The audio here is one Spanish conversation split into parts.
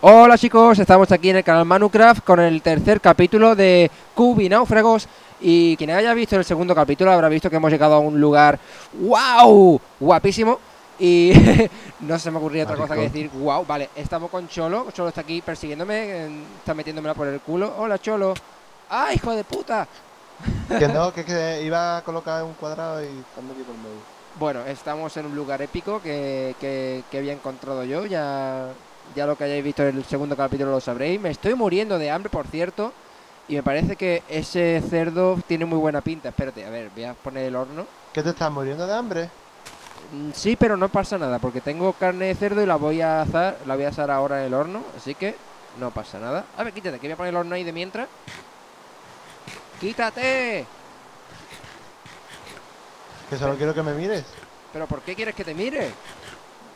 Hola chicos, estamos aquí en el canal Manucraft con el tercer capítulo de Cubi Náufragos. Y quien haya visto el segundo capítulo habrá visto que hemos llegado a un lugar wow, guapísimo. Y no se me ocurría otra cosa que decir wow, vale, estamos con Cholo, Cholo está aquí persiguiéndome, está metiéndomela por el culo, hola Cholo, ¡ay hijo de puta! Que no, que, que iba a colocar un cuadrado y estando aquí por medio. Bueno, estamos en un lugar épico que, que, que había encontrado yo, ya ya lo que hayáis visto en el segundo capítulo lo sabréis. Me estoy muriendo de hambre, por cierto. Y me parece que ese cerdo tiene muy buena pinta. Espérate, a ver, voy a poner el horno. ¿Qué te estás muriendo de hambre? Mm, sí, pero no pasa nada, porque tengo carne de cerdo y la voy a asar, la voy a asar ahora en el horno, así que no pasa nada. A ver, quítate, que voy a poner el horno ahí de mientras. ¡Quítate! Que solo quiero que me mires. ¿Pero por qué quieres que te mire?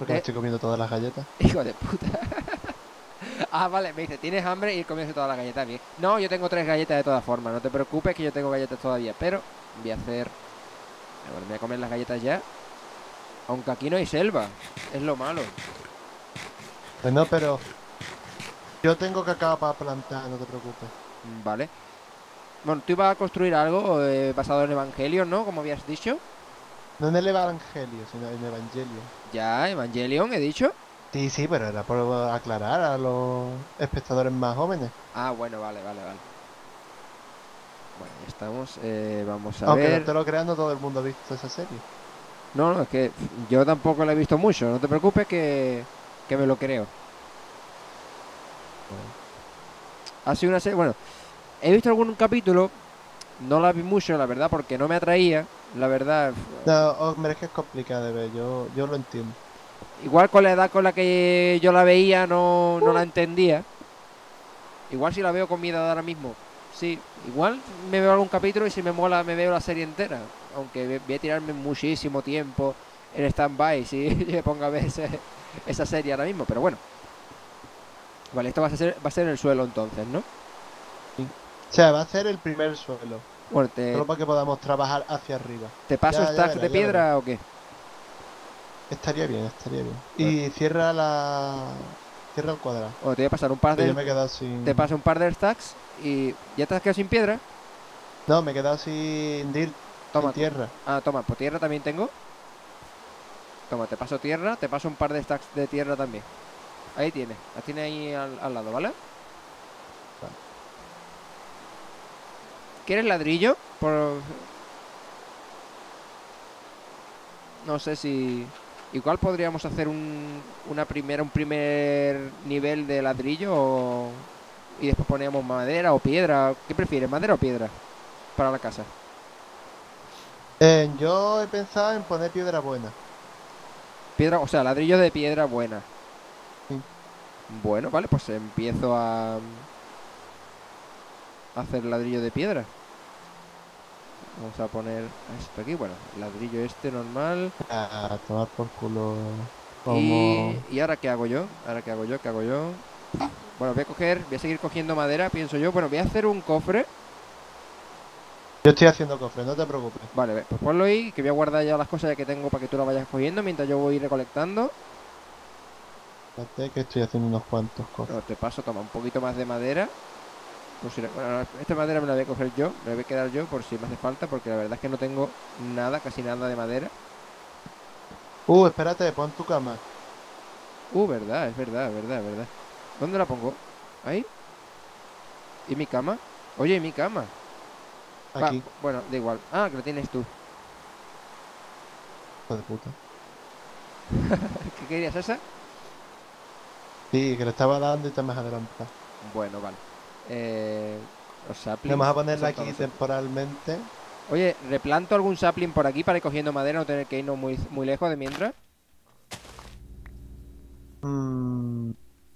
Porque estoy comiendo todas las galletas. Hijo de puta. ah, vale, me dice, tienes hambre y comienzo todas las galletas. Bien. No, yo tengo tres galletas de todas formas. No te preocupes que yo tengo galletas todavía. Pero voy a hacer... Bueno, voy a comer las galletas ya. Aunque aquí no hay selva. Es lo malo. Pues no, pero... Yo tengo cacao para plantar, no te preocupes. Mm, vale. Bueno, tú ibas a construir algo eh, basado en Evangelion, ¿no? Como habías dicho. No en el Evangelio, sino en Evangelion. Ya, Evangelion, he dicho. Sí, sí, pero era por aclarar a los espectadores más jóvenes. Ah, bueno, vale, vale, vale. Bueno, ya estamos. Eh, vamos a Aunque ver. no te lo creas, no todo el mundo ha visto esa serie. No, no, es que yo tampoco la he visto mucho. No te preocupes que, que me lo creo. Ha sido una serie. Bueno, he visto algún capítulo. No la vi mucho, la verdad, porque no me atraía. La verdad. No, hombre, es que es complicado de ver, yo, yo lo entiendo. Igual con la edad con la que yo la veía, no, no la entendía. Igual si la veo con mi edad ahora mismo. Sí, igual me veo algún capítulo y si me mola me veo la serie entera. Aunque voy a tirarme muchísimo tiempo en stand-by si me ponga a ver ese- esa serie ahora mismo. Pero bueno. Vale, esto va a ser, va a ser en el suelo entonces, ¿no? O sea, va a ser el primer suelo. Bueno, ¿te, Solo para que podamos trabajar hacia arriba. te paso ya, ya stacks de piedra o qué? Estaría bien, estaría bien. Y cierra la... Cierra el cuadrado. Bueno, te voy a pasar un par Que yo de... me he quedado sin... Te paso un par de stacks y... ¿Ya te has quedado sin piedra? No, me he quedado sin dirt, Toma, sin tierra. Ah, toma, pues tierra también tengo. Toma, te paso tierra, te paso un par de stacks de tierra también. Ahí tienes, las tienes ahí al, al lado, ¿vale? ¿Quieres ladrillo? Por... No sé si... Igual podríamos hacer un, una primera, un primer nivel de ladrillo o... y después poníamos madera o piedra. ¿Qué prefieres, madera o piedra? Para la casa. Eh, yo he pensado en poner piedra buena. Piedra, o sea, ladrillo de piedra buena. Sí. Bueno, vale, pues empiezo a, a hacer ladrillo de piedra. Vamos a poner esto aquí, bueno, ladrillo este normal. A tomar por culo. Como... Y, ¿Y ahora qué hago yo? ¿Ahora qué hago yo? ¿Qué hago yo? Bueno, voy a coger, voy a seguir cogiendo madera, pienso yo. Bueno, voy a hacer un cofre. Yo estoy haciendo cofre, no te preocupes. Vale, pues ponlo ahí, que voy a guardar ya las cosas ya que tengo para que tú las vayas cogiendo mientras yo voy recolectando. Espérate que estoy haciendo unos cuantos cofres. Te paso, toma un poquito más de madera. Por si la- bueno, esta madera me la voy a coger yo, me la voy a quedar yo por si me hace falta, porque la verdad es que no tengo nada, casi nada de madera. Uh, espérate, pon tu cama. Uh, verdad, es verdad, es verdad, es verdad. ¿Dónde la pongo? ¿Ahí? ¿Y mi cama? Oye, ¿y mi cama? Va, Aquí, bueno, da igual. Ah, que la tienes tú. hijo de puta. ¿Qué querías esa? Sí, que le estaba dando y te más adelantado. Bueno, vale. Eh, los saplings. Vamos a ponerla aquí temporalmente. Oye, replanto algún sapling por aquí para ir cogiendo madera, no tener que irnos muy, muy lejos de mientras. Mm,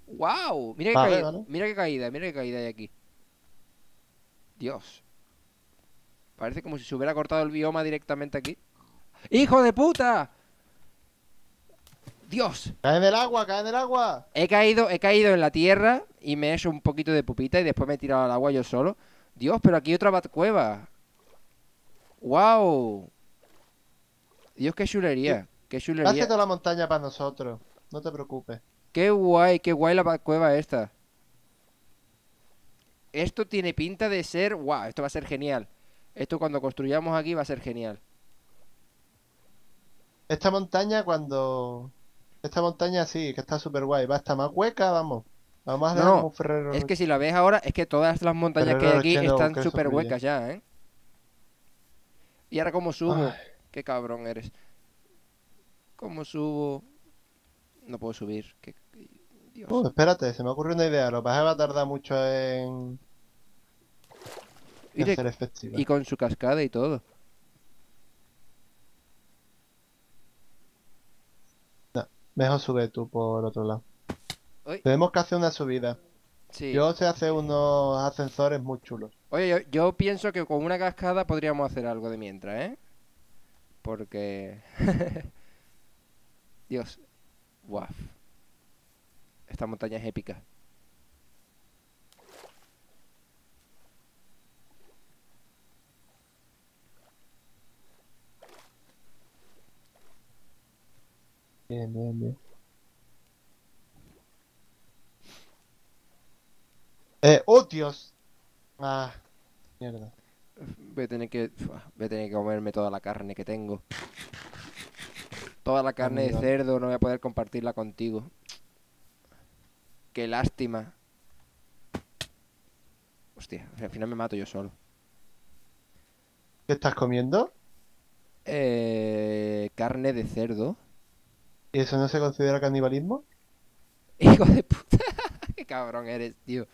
¡Wow! Mira qué, Vale, caída, vale. mira qué caída, mira qué caída hay aquí. Dios. Parece como si se hubiera cortado el bioma directamente aquí. ¡Hijo de puta! Dios. ¡Cae en el agua, cae en el agua! He caído, he caído en la tierra y me he hecho un poquito de pupita y después me he tirado al agua yo solo. Dios, pero aquí hay otra batcueva. ¡Wow! Dios, qué chulería. Qué chulería. Hace toda la montaña para nosotros. No te preocupes. Qué guay, qué guay la cueva esta. Esto tiene pinta de ser... Guau, esto va a ser genial. Esto cuando construyamos aquí va a ser genial. Esta montaña cuando... Esta montaña sí, que está súper guay. Va a estar más hueca, vamos. Vamos a No, dejar no, como Ferrero Es que si la ves ahora, es que todas las montañas que hay aquí están súper huecas ya, ¿eh? Y ahora cómo subo. Ay. Qué cabrón eres. ¿Cómo subo? No puedo subir. Qué... Dios. Uh, espérate, se me ocurrió una idea. Lo que pasa es que va a tardar mucho en, efectiva. y con su cascada y todo. Mejor sube tú por otro lado. Uy. Tenemos que hacer una subida. Sí. Yo sé hacer unos ascensores muy chulos. Oye, yo, yo pienso que con una cascada podríamos hacer algo de mientras, ¿eh? Porque... Dios. Guau. Esta montaña es épica. Bien, bien, bien. Eh, ¡oh, Dios! Ah, mierda. Voy a tener que... Fua, Voy a tener que comerme toda la carne que tengo. Toda la carne de cerdo, no voy a poder compartirla contigo. Qué lástima. Hostia, al final me mato yo solo. ¿Qué estás comiendo? Eh, carne de cerdo. ¿Y eso no se considera canibalismo? Hijo de puta. Qué cabrón eres, tío.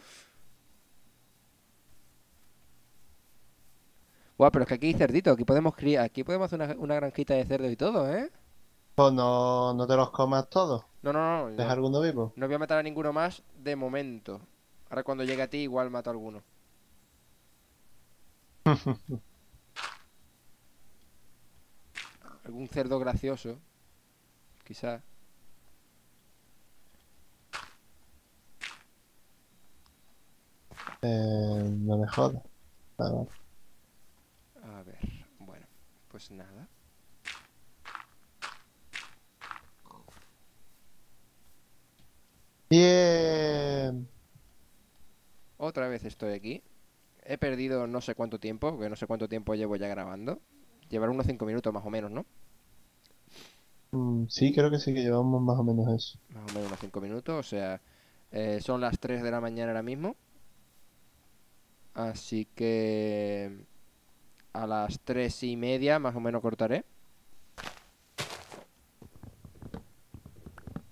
Guau, pero es que aquí hay cerdito. Aquí podemos criar. Aquí podemos hacer una, una granjita de cerdo y todo, ¿eh? Pues no, no te los comas todos. No, no, no. Deja No, alguno vivo. no voy a matar a ninguno más de momento. Ahora cuando llegue a ti igual mato a alguno. Algún cerdo gracioso. Quizá. Eh, no me jodas. Ah, vale. A ver. Bueno, pues nada. Bien. Otra vez estoy aquí. He perdido no sé cuánto tiempo, porque no sé cuánto tiempo llevo ya grabando. Llevar unos 5 minutos más o menos, ¿no? Mm, sí, creo que sí que llevamos más o menos eso. Más o menos unos 5 minutos, o sea, eh, son las 3 de la mañana ahora mismo. Así que a las 3 y media más o menos cortaré.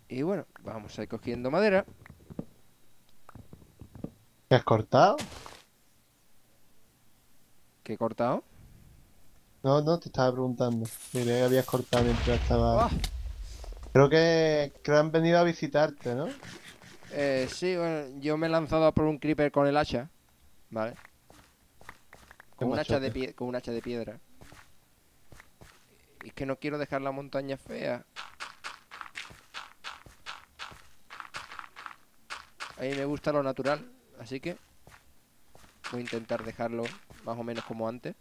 Y bueno, vamos a ir cogiendo madera. ¿Qué has cortado? Que he cortado. No, no, te estaba preguntando. Miré habías cortado mientras estaba. ¡Ah! Creo que, creo que han venido a visitarte, ¿no? Eh, sí, bueno, yo me he lanzado a por un creeper con el hacha, ¿vale? Con un hacha de pie- con un hacha de piedra. Y es que no quiero dejar la montaña fea. A mí me gusta lo natural, así que voy a intentar dejarlo más o menos como antes.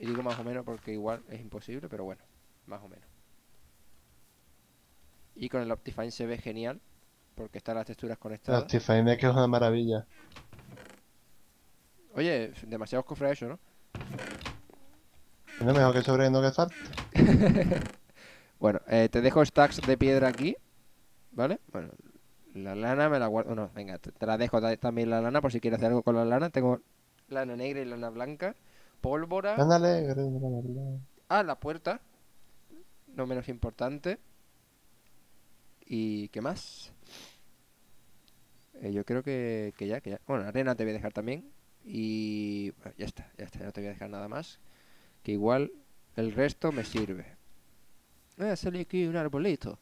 Y digo más o menos porque igual es imposible, pero bueno, más o menos. Y con el Optifine se ve genial, porque están las texturas conectadas. Optifine que es una maravilla. Oye, demasiados cofres eso, ¿no? No mejor que sobre no que falte. Bueno, eh, te dejo stacks de piedra aquí, ¿vale? Bueno, la lana me la guardo. No, venga, te, te la dejo ta- también la lana por si quieres hacer algo con la lana. Tengo lana negra y lana blanca. Pólvora. Ándale. Ah, la puerta. No menos importante. ¿Y qué más? Eh, yo creo que, que ya, que ya. Bueno, arena te voy a dejar también. Y bueno, ya está, ya está, ya no te voy a dejar nada más. Que igual el resto me sirve. Ah, salió aquí un arbolito.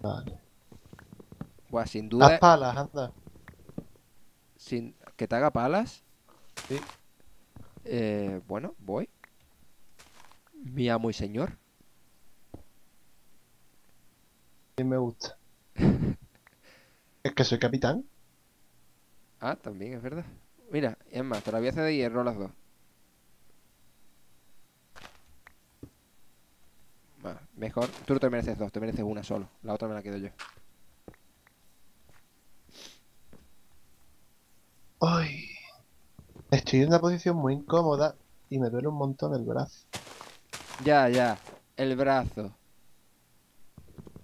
Vale. Pues sin duda. Las palas, anda. Sin... ¿Que te haga palas? Sí. Eh, bueno, voy. Mi amo y señor. y me gusta. es que soy capitán. Ah, también es verdad. Mira, es más, te la voy a hacer de hierro las dos. Mejor, tú no te mereces dos, te mereces una solo. La otra me la quedo yo. Ay. Estoy en una posición muy incómoda y me duele un montón el brazo. Ya, ya. El brazo.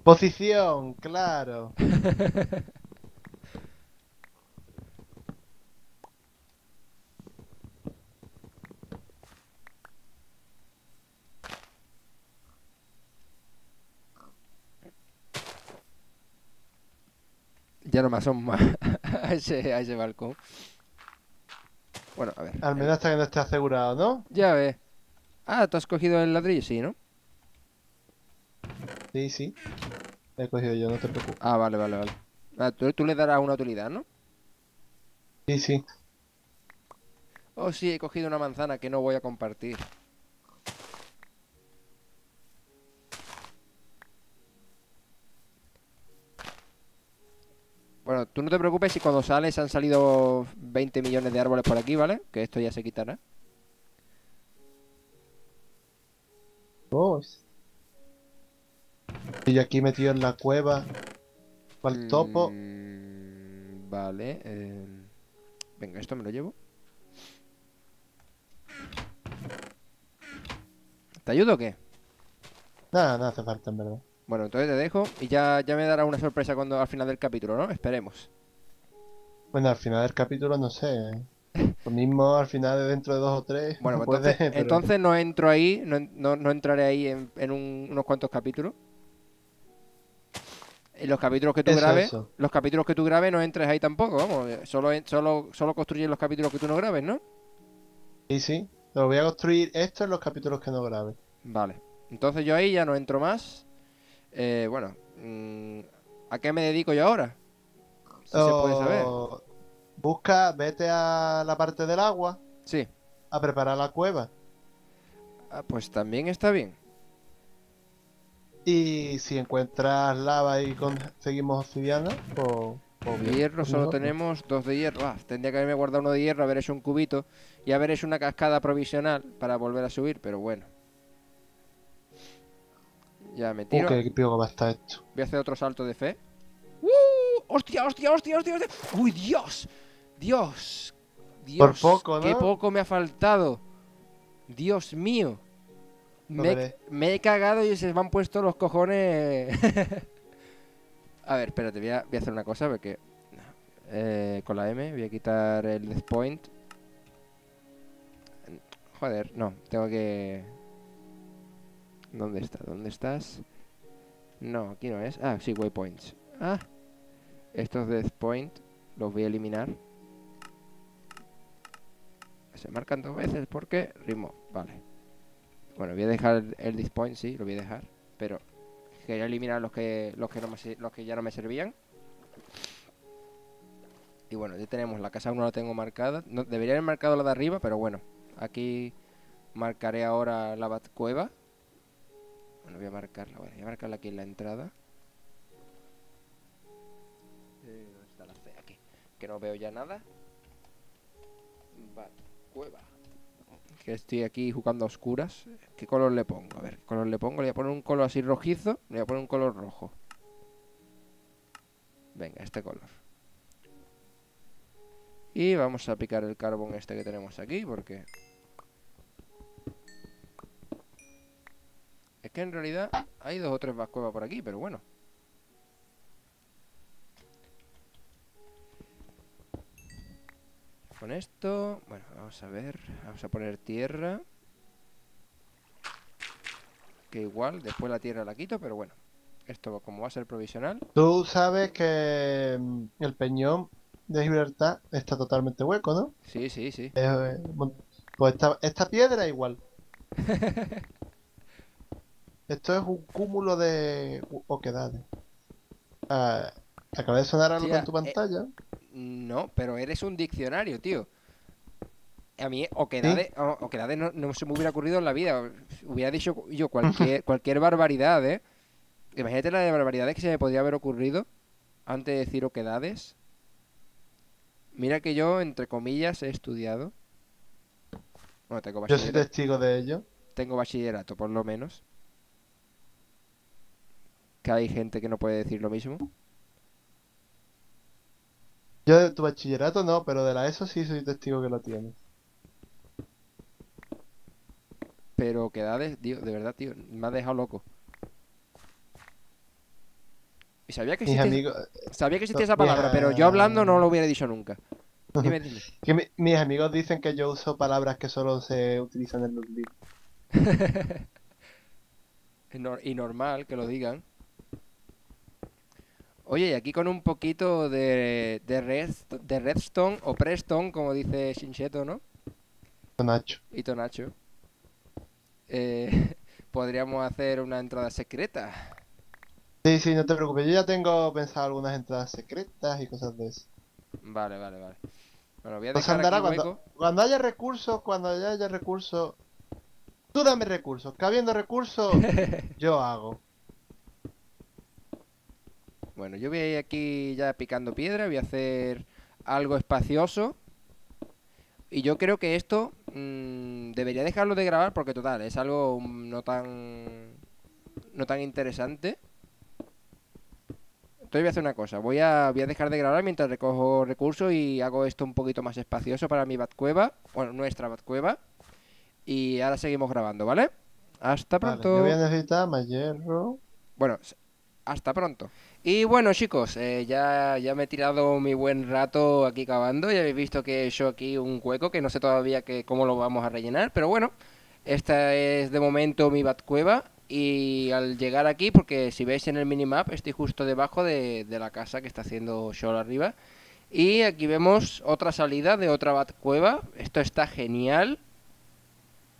Posición, claro. Ya no me asomo más a ese, a ese balcón. Bueno, a ver. Al menos hasta que no esté asegurado, ¿no? Ya ves. Ah, ¿tú has cogido el ladrillo? Sí, ¿no? Sí, sí. He cogido yo, no te preocupes. Ah, vale, vale, vale. Ah, tú, tú le darás una utilidad, ¿no? Sí, sí. Oh, sí, he cogido una manzana que no voy a compartir. Bueno, tú no te preocupes si cuando sales han salido 20 millones de árboles por aquí, ¿vale? Que esto ya se quitará. Oh, Y aquí metido en la cueva. ¿Cuál topo? Mm, vale. eh, Venga, esto me lo llevo. ¿Te ayudo o qué? Nada, no hace falta en verdad. Bueno, entonces te dejo y ya, ya me dará una sorpresa cuando al final del capítulo, ¿no? Esperemos. Bueno, al final del capítulo no sé. Lo mismo al final de dentro de dos o tres. Bueno, puede, entonces, pero- entonces no entro ahí, no, no- no entraré ahí en, en un- unos cuantos capítulos. En los capítulos que tú Eso, grabes, eso. los capítulos que tú grabes no entres ahí tampoco, vamos. eh, Solo, solo, solo construyes los capítulos que tú no grabes, ¿no? Sí, sí. Lo voy a construir esto en los capítulos que no grabe. Vale. Entonces yo ahí ya no entro más. Eh, bueno, mm, ¿a qué me dedico yo ahora? Si se puede saber. O- Busca, vete a la parte del agua Sí. a preparar la cueva. Ah, pues también está bien. Y si encuentras lava y conseguimos obsidiana, pues, pues bien. Hierro solo tenemos dos de hierro. Ah, tendría que haberme guardado uno de hierro, haber hecho un cubito y haber hecho una cascada provisional para volver a subir, pero bueno. Ya me Uh, tiro. qué va a estar esto. Voy a hacer otro salto de fe. ¡Uh! ¡Hostia, hostia, hostia, hostia, hostia! ¡Uy, Dios! ¡Dios! Dios, poco, ¡Qué ¿no? poco me ha faltado! ¡Dios mío! Me, me he cagado y se me han puesto los cojones. a ver, espérate, voy a, voy a hacer una cosa porque. eh, con la M voy a quitar el death point. Joder, no, tengo que. ¿Dónde está? ¿Dónde estás? No, aquí no es. Ah, sí, waypoints. Ah, estos death point los voy a eliminar. Se marcan dos veces porque ritmo, vale. Bueno, voy a dejar el, death point, sí, lo voy a dejar, pero quería eliminar los que los que no me los que ya no me servían. Y bueno, ya tenemos la casa 1 la tengo marcada. No, debería haber marcado la de arriba, pero bueno, aquí marcaré ahora la bat cueva. Bueno, voy a marcarla, voy a marcarla aquí en la entrada. Eh, ¿Dónde está la C? Aquí. Que no veo ya nada. Bat cueva. Que estoy aquí jugando a oscuras. ¿Qué color le pongo? A ver, ¿qué color le pongo? Le voy a poner un color así rojizo. Le voy a poner un color rojo. Venga, este color. Y vamos a picar el carbón este que tenemos aquí porque... Es que en realidad hay dos o tres más cuevas por aquí, pero bueno. Con esto, bueno, vamos a ver, vamos a poner tierra. Que igual, después la tierra la quito, pero bueno. Esto como va a ser provisional. Tú sabes que mm, el peñón de Gibraltar está totalmente hueco, ¿no? Sí, sí, sí. Eh, pues esta, esta piedra igual. Esto es un cúmulo de oquedades. Ah, acaba de sonar algo en tu eh, pantalla. No, pero eres un diccionario, tío. A mí, oquedades, o- oquedades no, no se me hubiera ocurrido en la vida. Hubiera dicho yo cualquier, cualquier barbaridad, ¿eh? Imagínate la de barbaridades que se me podría haber ocurrido antes de decir oquedades. Mira que yo, entre comillas, he estudiado. Bueno, tengo Yo soy bachillerato, testigo de ello. tengo bachillerato, por lo menos. Que hay gente que no puede decir lo mismo. Yo de tu bachillerato no, pero de la ESO sí soy testigo que lo tiene. Pero que edades, tío, de verdad, tío, me ha dejado loco. Y sabía que existía, amigos, sabía que existía esa palabra, pero yo hablando no lo hubiera dicho nunca. Dime, dime. que mi- mis amigos dicen que yo uso palabras que solo se utilizan en los libros. Y normal que lo digan. Oye, y aquí con un poquito de, de, redst- de redstone o preston, como dice Shincheto, ¿no? Nacho. Y Tonacho. eh, podríamos hacer una entrada secreta. Sí, sí, no te preocupes. Yo ya tengo pensado algunas entradas secretas y cosas de eso. Vale, vale, vale. Bueno, voy a Pues dejar andará aquí cuando, hueco. cuando haya recursos, cuando ya haya recursos. Tú dame recursos, que habiendo recursos, yo hago. Bueno, yo voy a ir aquí ya picando piedra, voy a hacer algo espacioso. Y yo creo que esto mm, debería dejarlo de grabar porque total, es algo mm, no tan no tan interesante. Entonces voy a hacer una cosa, voy a, voy a dejar de grabar mientras recojo recursos y hago esto un poquito más espacioso para mi Batcueva, bueno, nuestra Batcueva. Y ahora seguimos grabando, ¿vale? Hasta Vale, pronto. yo voy a necesitar más hierro. Bueno, hasta pronto. Y bueno, chicos, eh, ya, ya me he tirado mi buen rato aquí cavando. Ya habéis visto que he hecho aquí un hueco que no sé todavía que, cómo lo vamos a rellenar. Pero bueno, esta es de momento mi Batcueva. Y al llegar aquí, porque si veis en el minimap, estoy justo debajo de, la casa que está haciendo Shoal arriba. Y aquí vemos otra salida de otra Batcueva. Esto está genial.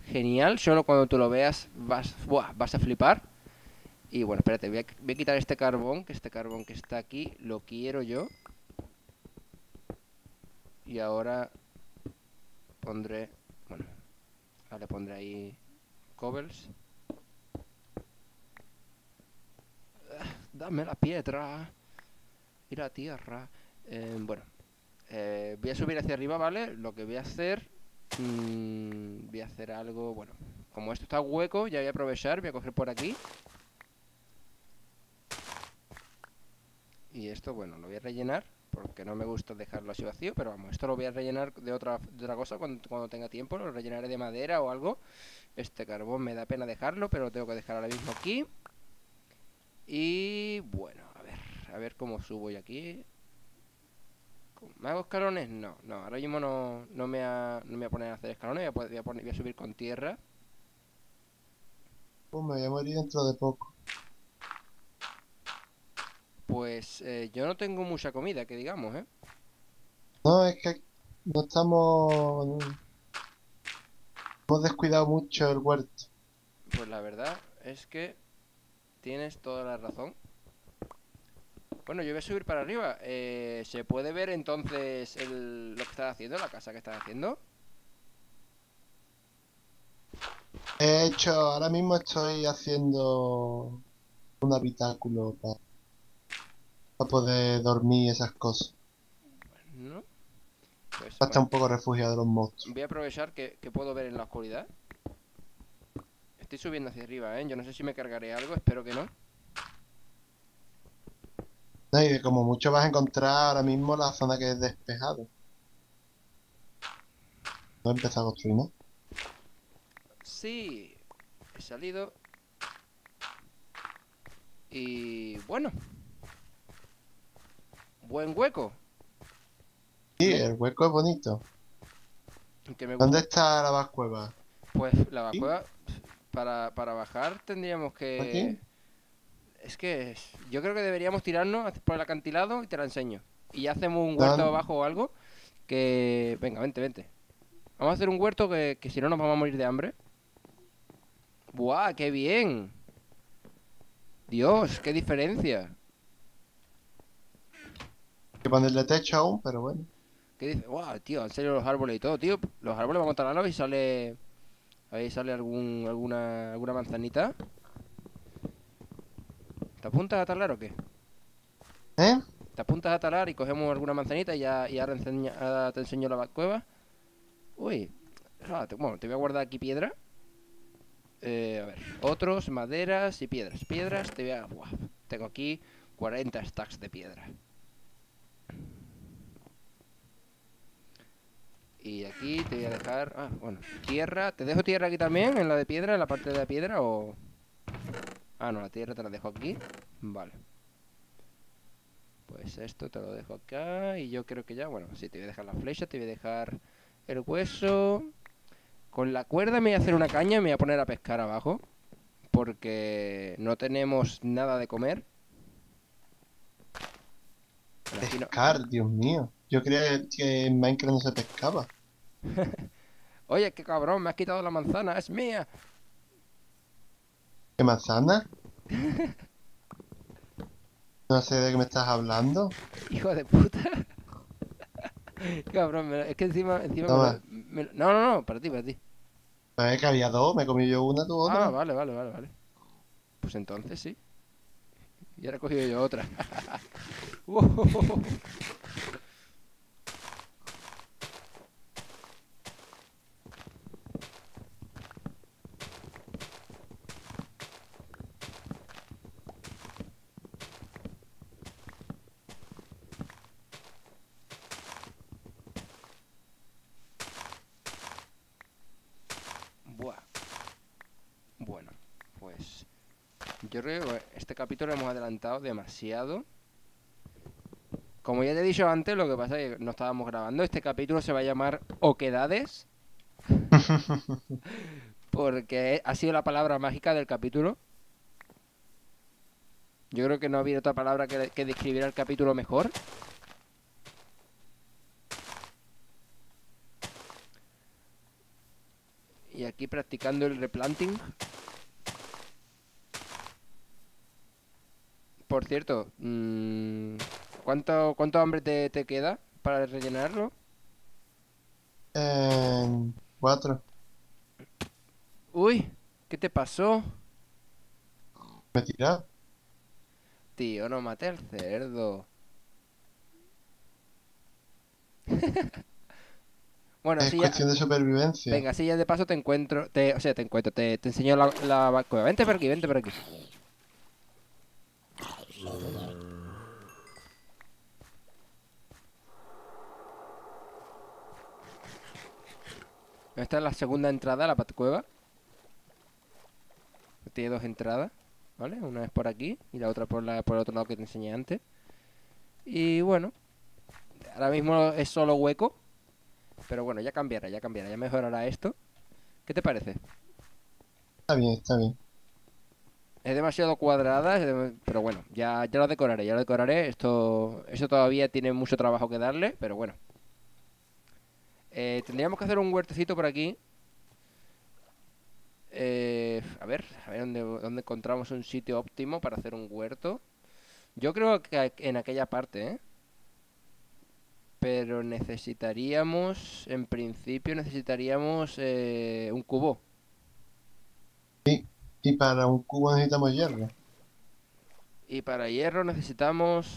Genial, solo cuando tú lo veas vas, buah, vas a flipar. Y bueno, espérate, voy a, quitar este carbón, que este carbón que está aquí lo quiero yo. Y ahora pondré, bueno, ahora le pondré ahí cobbles. Ah, Dame la piedra y la tierra. Eh, bueno, eh, voy a subir hacia arriba, ¿vale? Lo que voy a hacer, mm, voy a hacer algo, bueno, como esto está hueco, ya voy a aprovechar, voy a coger por aquí. Y esto, bueno, lo voy a rellenar porque no me gusta dejarlo así vacío, pero vamos, esto lo voy a rellenar de otra, otra cosa cuando, cuando tenga tiempo, lo rellenaré de madera o algo. Este carbón me da pena dejarlo, pero lo tengo que dejar ahora mismo aquí. Y bueno, a ver, a ver cómo subo yo aquí. ¿Me hago escalones? No, no, ahora mismo no, no, me, ha- no me voy a poner a hacer escalones, voy a poner- voy a subir con tierra. Pues me voy a morir dentro de poco. Pues eh, yo no tengo mucha comida, que digamos, ¿eh? No, es que no estamos. Hemos descuidado mucho el huerto. Pues la verdad es que tienes toda la razón. Bueno, yo voy a subir para arriba. Eh, ¿Se puede ver entonces el- lo que estás haciendo, la casa que estás haciendo? He hecho, ahora mismo estoy haciendo un habitáculo para, para poder dormir y esas cosas. ¿No? Pues Para estar bueno, un poco refugiado de los monstruos. voy a aprovechar que, que puedo ver en la oscuridad. Estoy subiendo hacia arriba, ¿eh? Yo no sé si me cargaré algo, espero que no. No, y como mucho vas a encontrar ahora mismo la zona que es despejado. No he empezado a construir, ¿no? Sí, he salido. Y bueno. Buen hueco. Sí, el hueco es bonito. Que me gusta. ¿Dónde está la cueva? Pues la cueva, para, para bajar tendríamos que... ¿Aquí? Es que yo creo que deberíamos tirarnos por el acantilado y te la enseño. Y ya hacemos un huerto abajo o algo que... Venga, vente, vente. Vamos a hacer un huerto que, que si no nos vamos a morir de hambre. ¡Buah, qué bien! Dios, qué diferencia. Ponerle techo aún, pero bueno. ¿Qué dice? ¡Guau, tío! En serio, los árboles y todo, tío. Los árboles vamos a talarlos y sale. Ahí sale algún, alguna, alguna manzanita. ¿Te apuntas a talar o qué? ¿Eh? ¿Te apuntas a talar y cogemos alguna manzanita y ya, y ahora, enseña- te enseño la cueva? Uy, ah, bueno, te voy a guardar aquí piedra. Eh, a ver, otros, maderas y piedras. Piedras, te voy a. tengo aquí 40 stacks de piedra. Y aquí te voy a dejar... Ah, bueno, tierra. ¿Te dejo tierra aquí también, en la de piedra, en la parte de la piedra o...? Ah, no, la tierra te la dejo aquí. Vale. Pues esto te lo dejo acá y yo creo que ya, bueno, sí, te voy a dejar la flecha, te voy a dejar el hueso. Con la cuerda me voy a hacer una caña y me voy a poner a pescar abajo. Porque no tenemos nada de comer. Pescar, Dios mío. Yo creía que en Minecraft no se pescaba. Oye, qué cabrón, me has quitado la manzana, es mía. ¿Qué manzana? No sé de qué me estás hablando. Hijo de puta. Cabrón, es que encima, encima me me No, no, no, para ti, para ti. Es que había dos, me comí yo una, tú otra. Ah, vale, vale, vale, vale. Pues entonces sí. Y ahora he cogido yo otra. Buah. Bueno, pues yo creo que este capítulo hemos adelantado demasiado. Como ya te he dicho antes, lo que pasa es que no estábamos grabando. Este capítulo se va a llamar Oquedades. Porque ha sido la palabra mágica del capítulo. Yo creo que no ha habido otra palabra que, que describiera el capítulo mejor. Y aquí practicando el replanting. Por cierto, mm, ¿cuánto, cuánto hambre te, te queda para rellenarlo? En cuatro. Uy, ¿qué te pasó? Me tirado. Tío, no maté al cerdo. bueno, Es ya, cuestión de supervivencia. venga, así ya de paso te encuentro, te, o sea, te encuentro, te, te enseño la, la. Vente por aquí, vente por aquí. Esta es la segunda entrada a la cueva. Tiene dos entradas, ¿vale? Una es por aquí y la otra por, la, por el otro lado que te enseñé antes. Y bueno, ahora mismo es solo hueco. Pero bueno, ya cambiará, ya cambiará, ya mejorará esto. ¿Qué te parece? Está bien, está bien. Es demasiado cuadrada, pero bueno, ya, ya lo decoraré, ya lo decoraré. Esto, eso todavía tiene mucho trabajo que darle, pero bueno. Eh, tendríamos que hacer un huertecito por aquí. Eh, a ver, a ver dónde, dónde encontramos un sitio óptimo para hacer un huerto. Yo creo que en aquella parte, ¿eh? Pero necesitaríamos, en principio necesitaríamos eh, un cubo. Y para un cubo necesitamos hierro. Y para hierro necesitamos...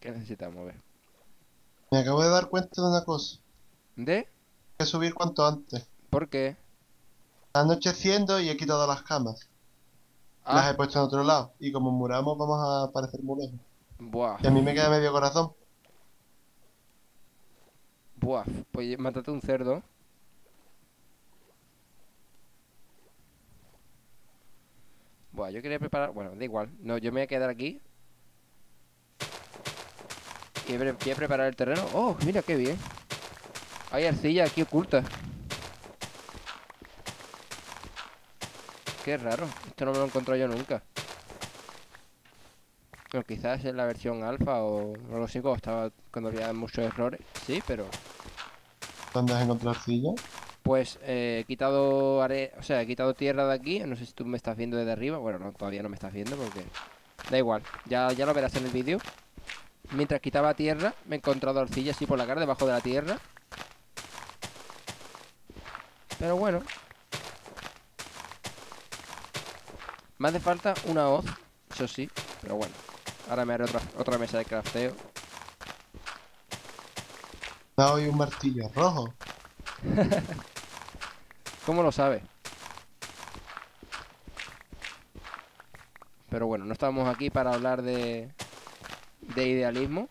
¿Qué necesitamos? A ver. Me acabo de dar cuenta de una cosa. ¿De? Hay que subir cuanto antes. ¿Por qué? Está anocheciendo y he quitado las camas. Las Ah, he puesto en otro lado. Y como muramos vamos a aparecer muy lejos. buah, Y a mí me queda medio corazón. buah. Pues mátate un cerdo. Buah, yo quería preparar... Bueno, da igual. No, yo me voy a quedar aquí. Y voy a preparar el terreno. Oh, mira qué bien. Hay arcilla aquí oculta. Qué raro. Esto no me lo he encontrado yo nunca. O quizás en la versión alfa o no lo sé, estaba, cuando había muchos errores. Sí, pero... ¿Dónde has encontrado arcilla? Pues eh, he quitado are... o sea, he quitado tierra de aquí. No sé si tú me estás viendo desde arriba. Bueno, no, todavía no me estás viendo porque da igual. Ya, ya lo verás en el vídeo. Mientras quitaba tierra, me he encontrado arcilla así por la cara, debajo de la tierra. Pero bueno. Me hace falta una hoz, eso sí. Pero bueno. Ahora me haré otra, otra mesa de crafteo. Da hoy un martillo rojo. ¿Cómo lo sabes? Pero bueno, no estamos aquí para hablar de, de idealismo.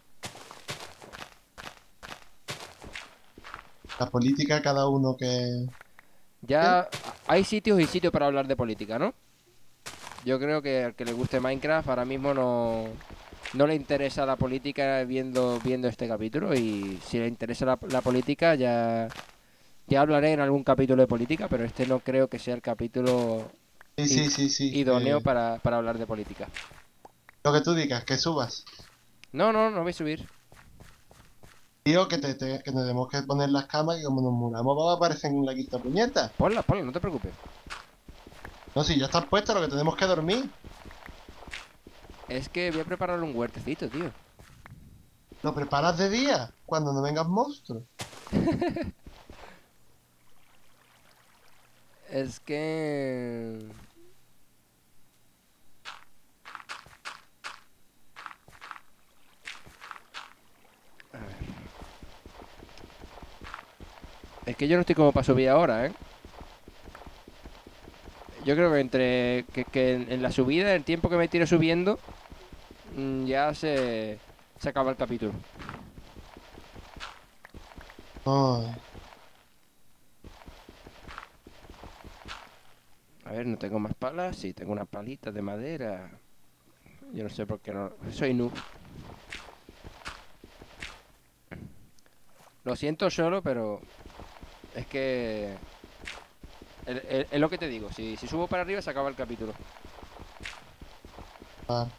La política, cada uno que... Ya hay sitios y sitios para hablar de política, ¿no? Yo creo que al que le guste Minecraft ahora mismo no, no le interesa la política viendo, viendo este capítulo y si le interesa la, la política ya, ya hablaré en algún capítulo de política, pero este no creo que sea el capítulo Sí, sí, sí, sí. idóneo que- para, para hablar de política. Lo que tú digas, que subas. No, no, no voy a subir. Digo que, te, te- que tenemos que poner las camas, que como nos muramos vamos a aparecer en un laguito puñeta. Ponla, ponla, no te preocupes. No, si ya están puestas, lo que tenemos que dormir. Es que voy a preparar un huertecito, tío. Lo preparas de día, cuando no vengan monstruos. Es que... A ver. Es que yo no estoy como para subir ahora, ¿eh? Yo creo que entre que, que en, la subida, el tiempo que me tiro subiendo, mm, ya se, se acaba el capítulo. Ay, ver, no tengo más palas. Sí, tengo unas palitas de madera. Yo no sé por qué no. Soy noob. Lo siento solo, pero. Es que. Es, lo que te digo. Si, si subo para arriba, se acaba el capítulo. vale.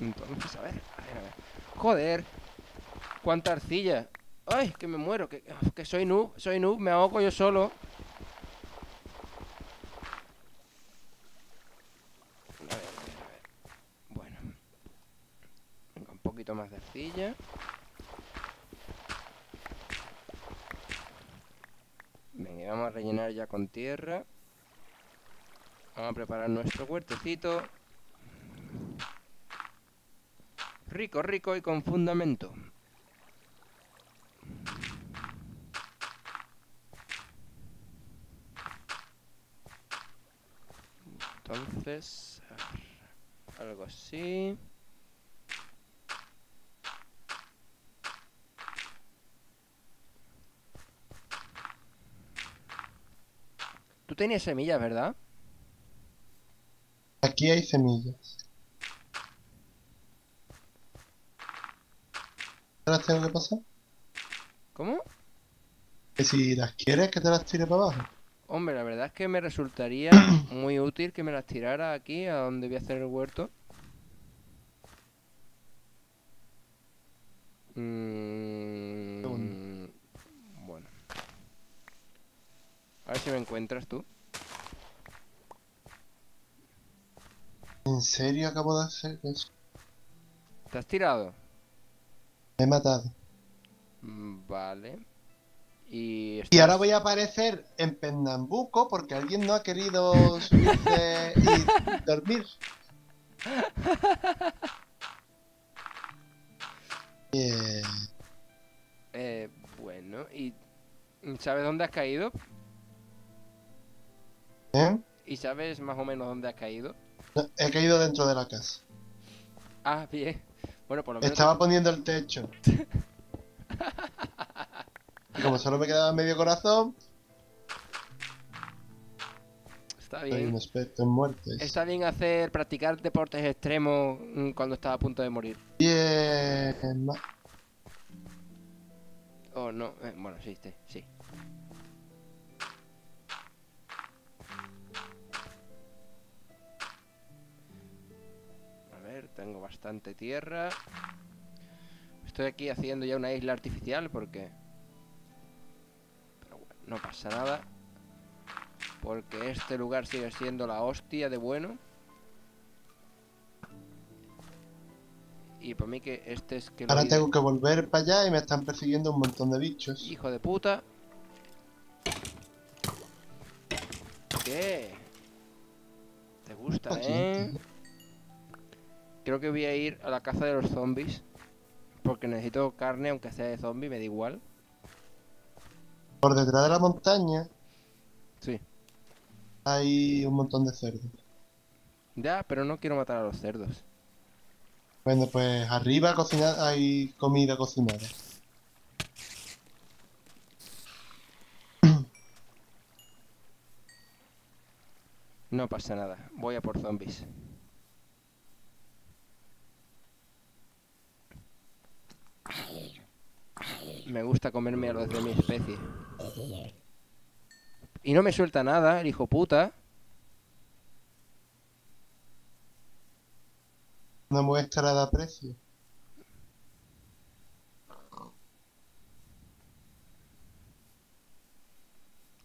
Entonces, a ver, a ver, a ver. Joder. Cuánta arcilla. Ay, que me muero. Que, que soy noob. Soy noob. Me ahogo yo solo. A ver, a ver, a ver. Bueno. Venga, un poquito más de Venga, vamos a rellenar ya con tierra. Vamos a preparar nuestro huertecito. Rico, rico y con fundamento. Entonces, algo así. Tú tenías semillas, ¿verdad? Aquí hay semillas. ¿Te las tengo que pasar? ¿Cómo? Que si las quieres, que te las tire para abajo. Hombre, la verdad es que me resultaría muy útil que me las tirara aquí, a donde voy a hacer el huerto. Mm, bueno. A ver si me encuentras tú. ¿En serio acabo de hacer eso? ¿Te has tirado? Me he matado. Mm, Vale. Y, Y ahora voy a aparecer en Pernambuco porque alguien no ha querido subirse y dormir. Eh, bueno, ¿y sabes dónde has caído? ¿Eh? ¿Y sabes más o menos dónde has caído? No, he caído dentro de la casa. Ah, bien. Bueno, por lo menos... Estaba poniendo el techo. Y como solo me quedaba medio corazón, Está bien. en muertes. Está bien hacer, practicar deportes extremos mm, cuando estás a punto de morir. Bien. Oh, no. eh, bueno, sí, sí, tengo bastante tierra. Estoy aquí haciendo ya una isla artificial porque... Pero bueno, no pasa nada. Porque este lugar sigue siendo la hostia de bueno. Y para mí que este es que Ahora tengo que volver para allá y me están persiguiendo un montón de bichos. Hijo de puta. ¿Qué? ¿Te gusta, eh? Creo que voy a ir a la caza de los zombies. Porque necesito carne, aunque sea de zombie, me da igual. Por detrás de la montaña Sí. Hay un montón de cerdos. Ya, pero no quiero matar a los cerdos. Bueno, pues arriba cocina hay comida cocinada. No pasa nada. Voy a por zombies. Me gusta comerme a los de mi especie. Y no me suelta nada, el hijo puta. Una muestra de aprecio.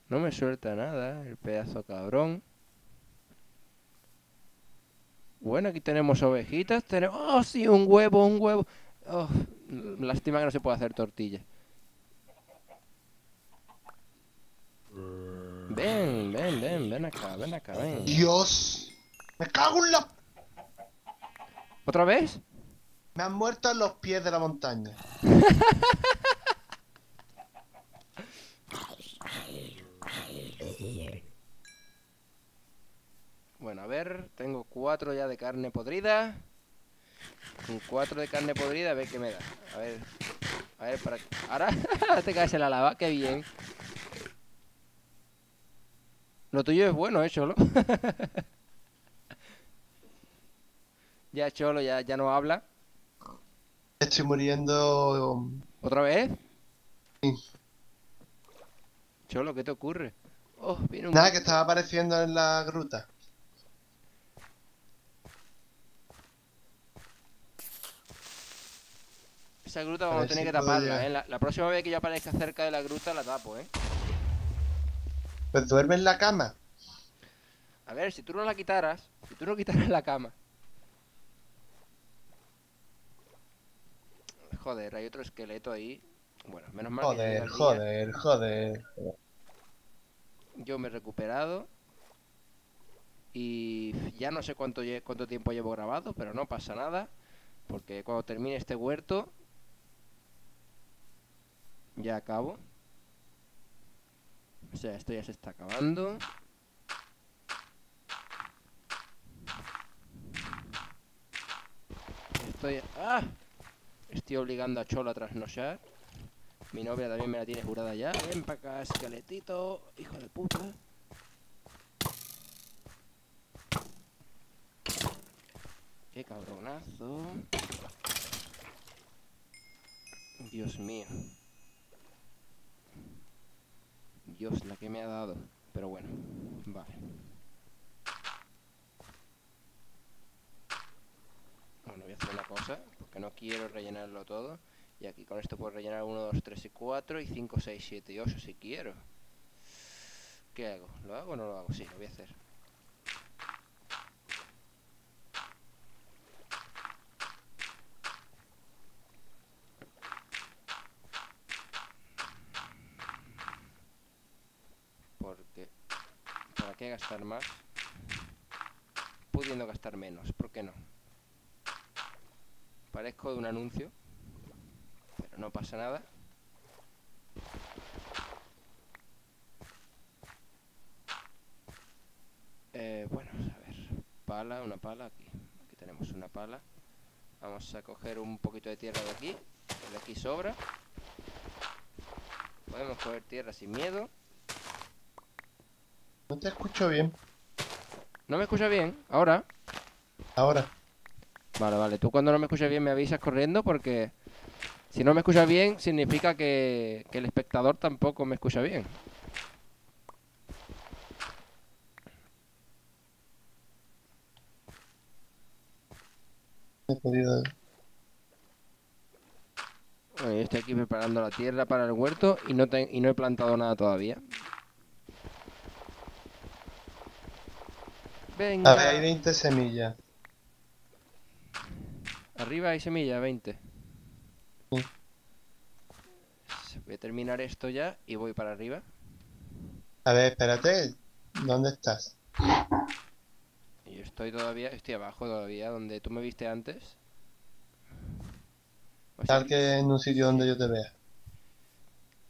No me suelta nada, el pedazo cabrón. Bueno, aquí tenemos ovejitas, tenemos... ¡Oh, sí! Un huevo, un huevo. Oh, lástima que no se puede hacer tortilla. Ven, ven, ven, ven acá, ven acá, ven. ¡Dios! ¡Me cago en la... ¿Otra vez? Me han muerto en los pies de la montaña. Bueno, a ver, tengo cuatro ya de carne podrida. Con cuatro de carne podrida, a ver qué me da. A ver, a ver, para... Ahora te caes en la lava, qué bien. Lo tuyo es bueno, ¿eh, Cholo? ya, Cholo, ya, ya no habla. Estoy muriendo... ¿Otra vez? Sí. Cholo, ¿qué te ocurre? Oh, viene un... Nada, que estaba apareciendo en la gruta. Esa gruta vamos a tener si que taparla. ¿eh? La, la próxima vez que yo aparezca cerca de la gruta la tapo, ¿eh? Pues duerme en la cama. A ver, si tú no la quitaras, si tú no quitaras la cama. Joder, hay otro esqueleto ahí. Bueno, menos mal que Joder, el día. joder, joder. Yo me he recuperado. Y ya no sé cuánto, cuánto tiempo llevo grabado, pero no pasa nada. Porque cuando termine este huerto, ya acabo. O sea, esto ya se está acabando. Estoy... ¡Ah! Estoy obligando a Cholo a trasnochar. Mi novia también me la tiene jurada ya. Ven para acá, esqueletito, hijo de puta. Qué cabronazo. Dios mío. Dios, la que me ha dado. Pero bueno, vale. Bueno, voy a hacer una cosa, porque no quiero rellenarlo todo. Y aquí con esto puedo rellenar 1, 2, 3 y 4 y 5, 6, 7 y 8 si quiero. ¿Qué hago? ¿Lo hago o no lo hago? Sí, lo voy a hacer. Porque... ¿Para qué gastar más? Pudiendo gastar menos, ¿por qué no? Parezco de un anuncio, pero no pasa nada. Eh, bueno, a ver, pala, una pala aquí. Aquí tenemos una pala. Vamos a coger un poquito de tierra de aquí. que De aquí sobra. Podemos coger tierra sin miedo. No te escucho bien. ¿No me escucha bien? ¿Ahora? Ahora. Vale, vale. Tú cuando no me escuchas bien me avisas corriendo porque si no me escuchas bien significa que, que el espectador tampoco me escucha bien. He podido. Bueno, yo estoy aquí preparando la tierra para el huerto y no, te- y no he plantado nada todavía. Venga. A ver, hay 20 semillas. Arriba hay semilla, 20. Sí. Voy a terminar esto ya y voy para arriba. A ver, espérate. ¿Dónde estás? Yo estoy todavía, estoy abajo todavía, donde tú me viste antes. O sea, Tal que en un sitio donde yo te vea.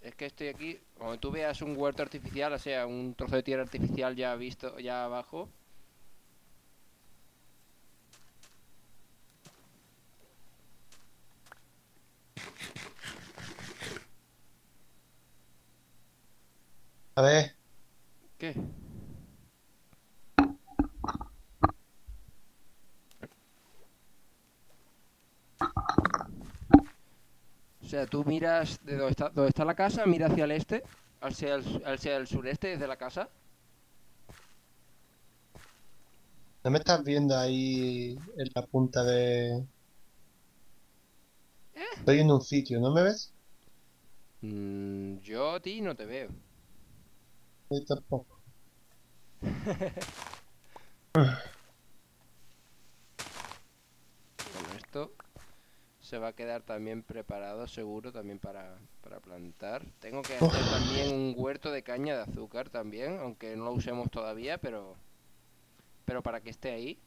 Es que estoy aquí. Cuando tú veas un huerto artificial, o sea, un trozo de tierra artificial ya visto, ya abajo. A ver, ¿Qué? O sea, tú miras de donde está, donde está la casa, mira hacia el este, hacia el, hacia el sureste desde la casa. ¿no me estás viendo ahí en la punta de... Estoy en un sitio, ¿no me ves? Mm, yo a ti no te veo. Yo tampoco. Bueno, esto se va a quedar también preparado seguro también para, para plantar. Tengo que hacer también un huerto de caña de azúcar también, aunque no lo usemos todavía, pero pero para que esté ahí.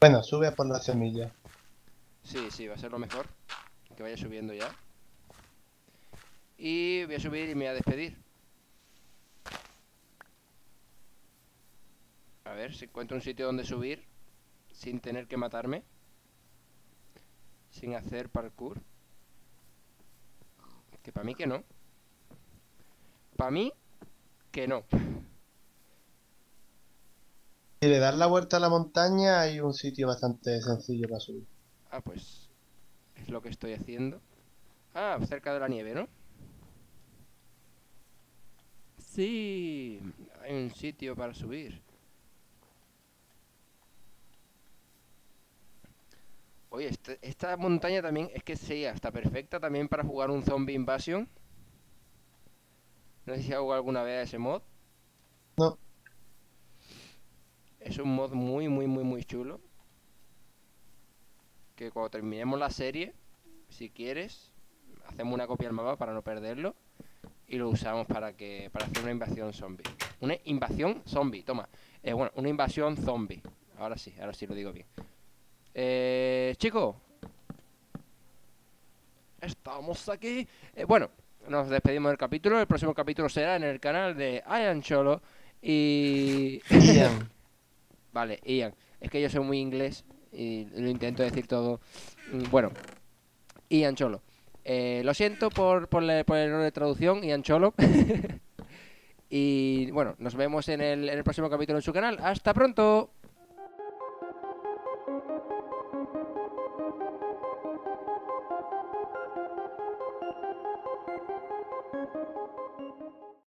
Bueno, sube a por la semilla. Sí, sí, va a ser lo mejor. Que vaya subiendo ya. Y voy a subir y me voy a despedir. A ver si encuentro un sitio donde subir sin tener que matarme. Sin hacer parkour. Que para mí que no. Para mí que no. Si le das la vuelta a la montaña, hay un sitio bastante sencillo para subir. Ah, pues es lo que estoy haciendo. Ah, cerca de la nieve, ¿no? Sí, hay un sitio para subir. Oye, este- esta montaña también es que sería está perfecta también para jugar un Zombie Invasion. No sé si has jugado alguna vez a ese mod. No. Es un mod muy, muy, muy, muy chulo. Que cuando terminemos la serie, si quieres, hacemos una copia del mapa para no perderlo. Y lo usamos para que para hacer una invasión zombie. Una invasión zombie, toma. Eh, bueno, una invasión zombie. Ahora sí, ahora sí lo digo bien. Eh, chicos. Estamos aquí. Eh, bueno, nos despedimos del capítulo. El próximo capítulo será en el canal de Ian Cholo. Y... Ian, Vale, Ian. Es que yo soy muy inglés y lo intento decir todo. Mm, Bueno, Ian Cholo. Eh, lo siento por, por, el error de traducción, Ian Cholo. y bueno, nos vemos en el, en el próximo capítulo en su canal. ¡Hasta pronto!